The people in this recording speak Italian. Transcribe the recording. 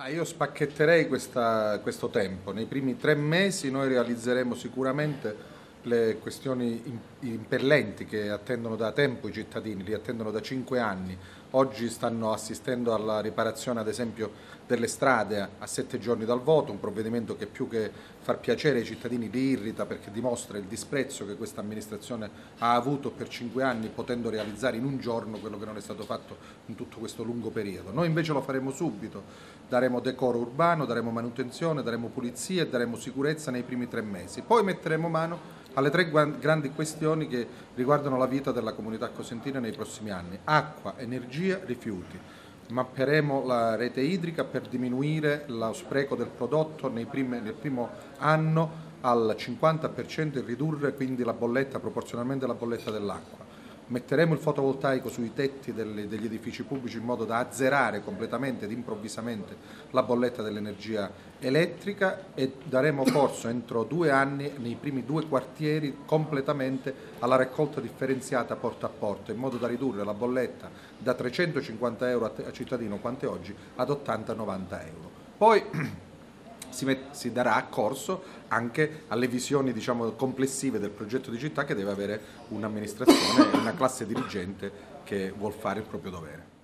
Ma io spacchetterei questa, questo tempo. Nei primi tre mesi noi realizzeremo sicuramente le questioni impellenti che attendono da tempo i cittadini, li attendono da cinque anni. Oggi stanno assistendo alla riparazione ad esempio delle strade a sette giorni dal voto, un provvedimento che più che far piacere ai cittadini li irrita perché dimostra il disprezzo che questa amministrazione ha avuto per cinque anni potendo realizzare in un giorno quello che non è stato fatto in tutto questo lungo periodo. Noi invece lo faremo subito, daremo decoro urbano, daremo manutenzione, daremo pulizia e daremo sicurezza nei primi tre mesi. Poi metteremo mano alle tre grandi questioni che riguardano la vita della comunità cosentina nei prossimi anni. Acqua, energia, rifiuti. Mapperemo la rete idrica per diminuire lo spreco del prodotto primi, nel primo anno al 50% e ridurre quindi la bolletta proporzionalmente alla bolletta dell'acqua metteremo il fotovoltaico sui tetti delle, degli edifici pubblici in modo da azzerare completamente ed improvvisamente la bolletta dell'energia elettrica e daremo corso entro due anni nei primi due quartieri completamente alla raccolta differenziata porta a porta in modo da ridurre la bolletta da 350 euro a cittadino quante oggi ad 80-90 euro. Poi si, met, si darà corso anche alle visioni diciamo, complessive del progetto di città che deve avere un'amministrazione e una classe dirigente che vuol fare il proprio dovere.